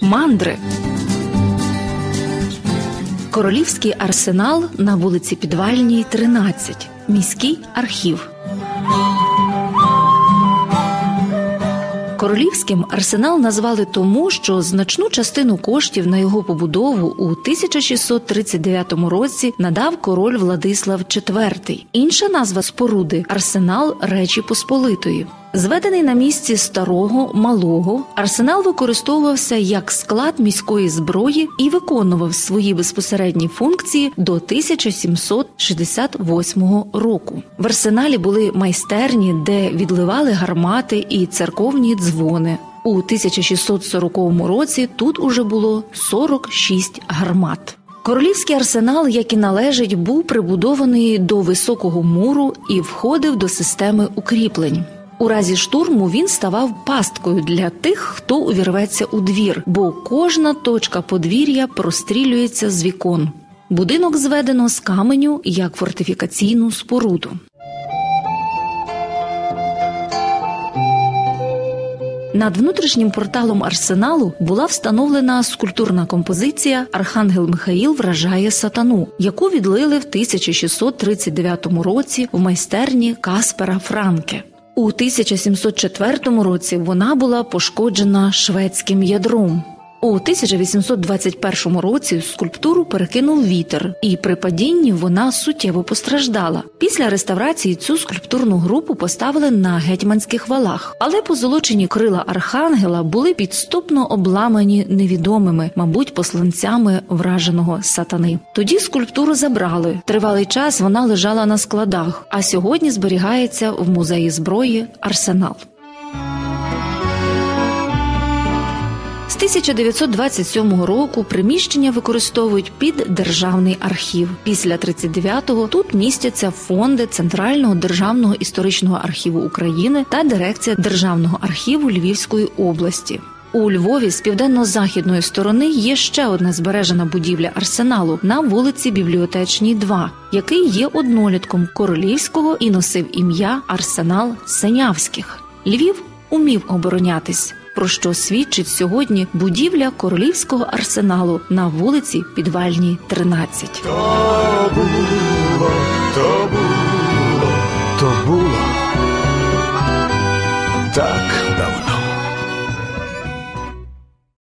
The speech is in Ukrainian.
Мандри. Королівський арсенал на вулиці Підвальній, 13. Міський архів. Королівським арсенал назвали тому, що значну частину коштів на його побудову у 1639 році надав король Владислав IV. Інша назва споруди арсенал Речі Посполитої. Зведений на місці старого малого, арсенал використовувався як склад міської зброї і виконував свої безпосередні функції до 1768 року. В арсеналі були майстерні, де відливали гармати і церковні дзвони. У 1640 році тут уже було 46 гармат. Королівський арсенал, як і належить, був прибудований до високого муру і входив до системи укріплень. У разі штурму він ставав пасткою для тих, хто увірветься у двір, бо кожна точка подвір'я прострілюється з вікон. Будинок зведено з каменю як фортифікаційну споруду. Над внутрішнім порталом арсеналу була встановлена скульптурна композиція Архангел Михаїл вражає сатану, яку відлили в 1639 році в майстерні Каспера Франке. У 1704 році вона була пошкоджена шведським ядром. У 1821 році скульптуру перекинув вітер, і при падінні вона суттєво постраждала. Після реставрації цю скульптурну групу поставили на гетьманських валах, але позолочені крила архангела були підступно обламані невідомими, мабуть, посланцями враженого сатани. Тоді скульптуру забрали. Тривалий час вона лежала на складах, а сьогодні зберігається в музеї зброї Арсенал. 1927 року приміщення використовують під державний архів. Після 39-го тут містяться фонди Центрального державного історичного архіву України та дирекція Державного архіву Львівської області. У Львові з південно-західної сторони є ще одна збережена будівля арсеналу на вулиці Бібліотечній, 2, який є однолітком королівського і носив ім'я Арсенал Сенявських. Львів умів оборонятись про що свідчить сьогодні будівля королівського арсеналу на вулиці Підвальній, 13. То було, то було, то було так.